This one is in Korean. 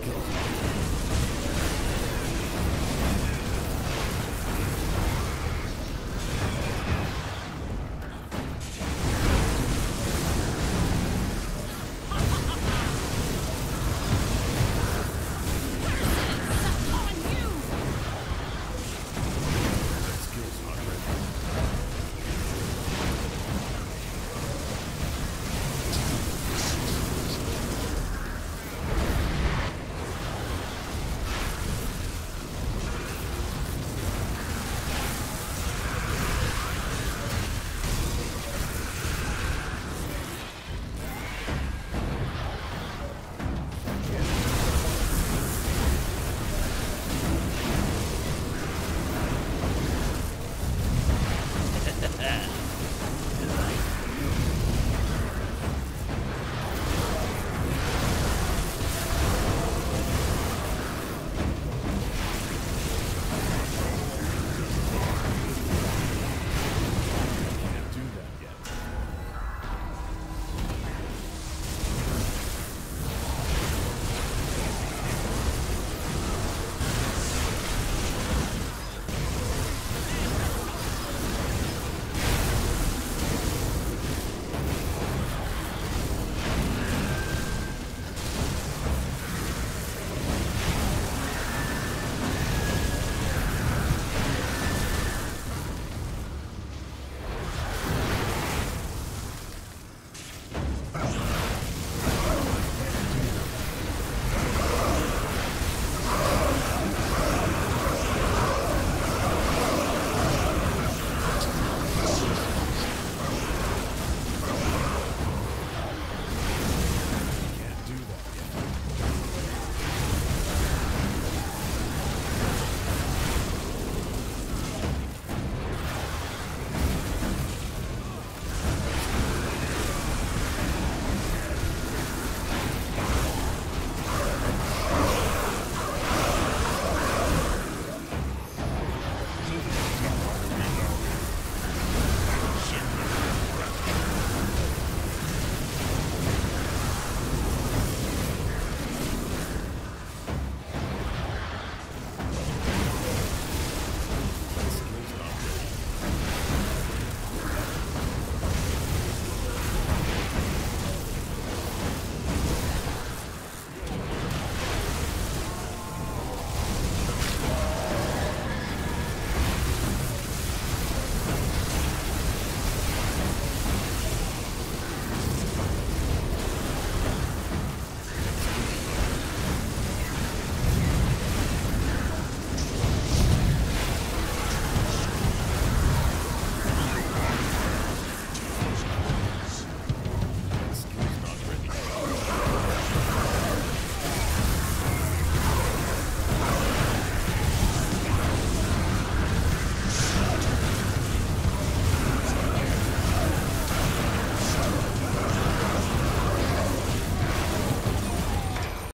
지켜보세요.